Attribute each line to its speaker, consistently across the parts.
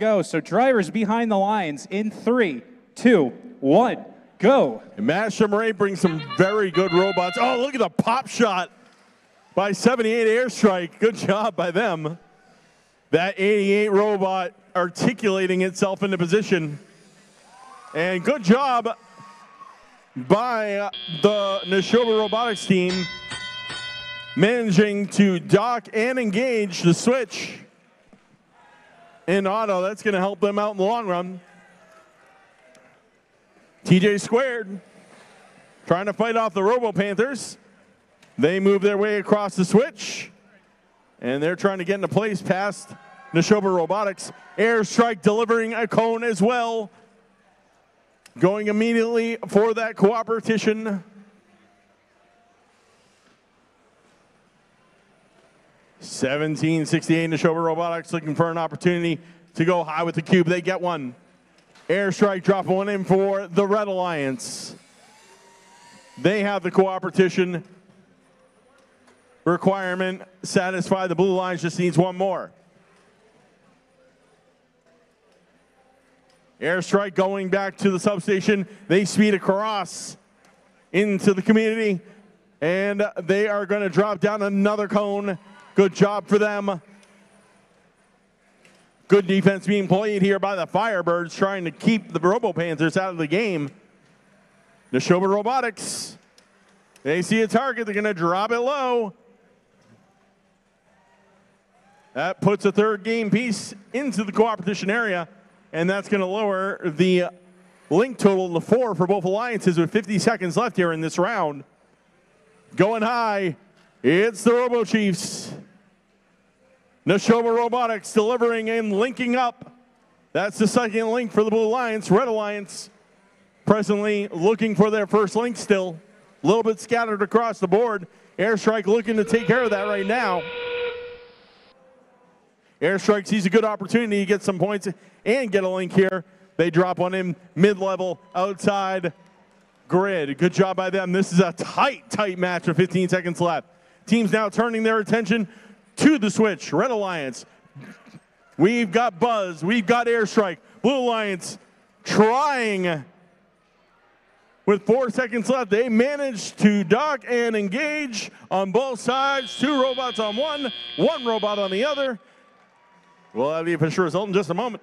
Speaker 1: go. So drivers behind the lines in three, two, one, go.
Speaker 2: And Matt Chamaret brings some very good robots. Oh, look at the pop shot by 78 Airstrike. Good job by them. That 88 robot articulating itself into position. And good job by uh, the Nashoba Robotics team managing to dock and engage the switch in auto. That's going to help them out in the long run. TJ squared trying to fight off the Robo Panthers. They move their way across the switch, and they're trying to get into place past Nashoba Robotics. Airstrike delivering a cone as well. Going immediately for that coopertition. Seventeen sixty-eight Nashoba Robotics looking for an opportunity to go high with the cube. They get one. Airstrike drop one in for the Red Alliance. They have the coopertition requirement satisfied. The Blue Lions just needs one more. Airstrike going back to the substation. They speed across into the community, and they are going to drop down another cone. Good job for them. Good defense being played here by the Firebirds, trying to keep the Robo Panthers out of the game. Nashoba Robotics. They see a target, they're going to drop it low. That puts a third game piece into the coopertition area, and that's going to lower the link total to four for both alliances with 50 seconds left here in this round. Going high, it's the Robo Chiefs. Nashoba Robotics delivering and linking up. That's the second link for the Blue Alliance. Red Alliance presently looking for their first link still. A little bit scattered across the board. Airstrike looking to take care of that right now. Airstrike sees a good opportunity to get some points and get a link here. They drop on him mid-level outside grid. Good job by them. This is a tight, tight match with 15 seconds left. Teams now turning their attention to the switch. Red Alliance. We've got Buzz. We've got Airstrike. Blue Alliance trying with four seconds left. They managed to dock and engage on both sides. Two robots on one, one robot on the other. We'll have the official result in just a moment.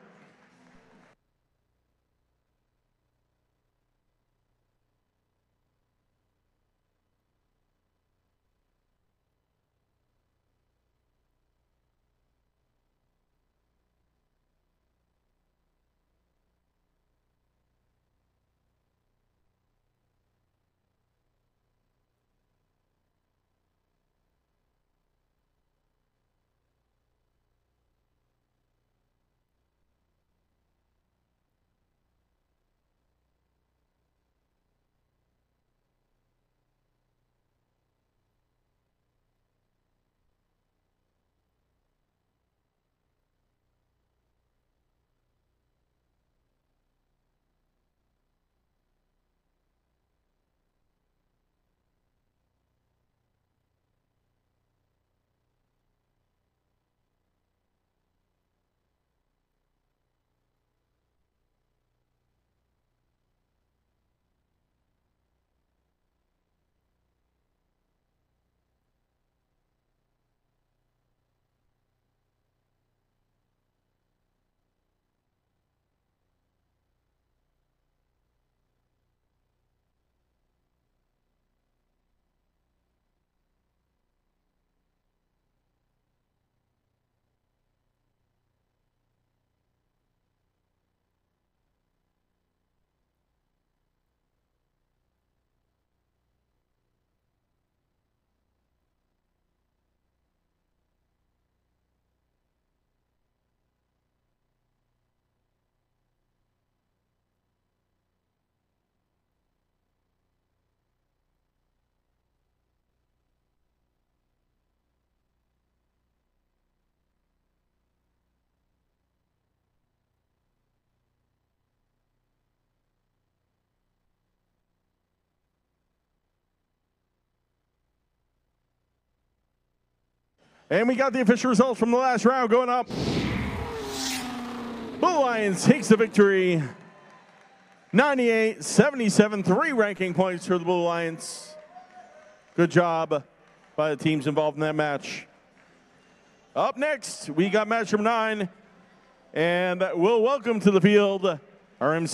Speaker 2: And we got the official results from the last round going up. Blue Lions takes the victory 98 77, three ranking points for the Blue Lions. Good job by the teams involved in that match. Up next, we got match number nine, and we'll welcome to the field our MC.